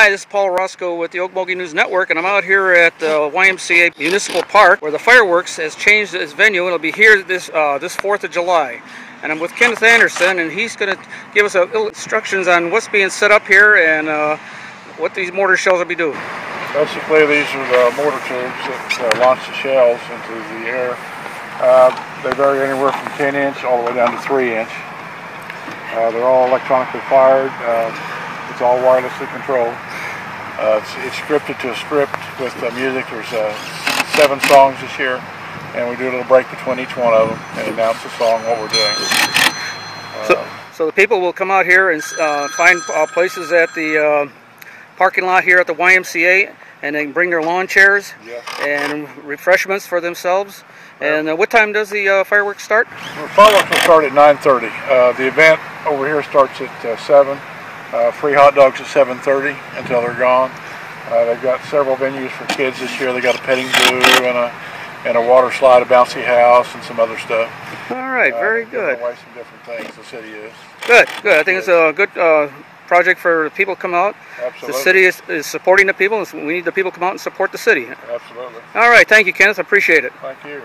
Hi, this is Paul Roscoe with the Okmulgee News Network, and I'm out here at the YMCA Municipal Park where the fireworks has changed its venue. It'll be here this uh, this 4th of July. And I'm with Kenneth Anderson, and he's going to give us instructions on what's being set up here and uh, what these mortar shells will be doing. Basically, these are the mortar tubes that uh, launch the shells into the air. Uh, they vary anywhere from 10 inch all the way down to 3 inch. Uh, they're all electronically fired. Uh, it's all wirelessly controlled. Uh, it's, it's, scripted to a script with uh, music. There's uh, seven songs this year, and we do a little break between each one of them and announce the song, what we're doing. so, so the people will come out here and uh, find uh, places at the parking lot here at the YMCA, and they can bring their lawn chairs and refreshments for themselves. And uh, what time does the uh, fireworks start? The fireworks will start at 9.30. Uh, the event over here starts at 7. Uh, free hot dogs at 7.30 until they're gone. Uh, they've got several venues for kids this year. They got a petting zoo and a and a water slide, a bouncy house, and some other stuff. All right, very uh, good. Away some different things the city is. Good, good. I think it's a good uh, project for the people to come out. Absolutely. The city is, is supporting the people. We need the people to come out and support the city. Absolutely. All right, thank you, Kenneth. I appreciate it. Thank you.